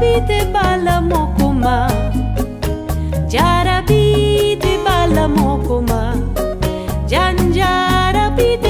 bide bala mokoma Jara bide bala mokoma Janjara bide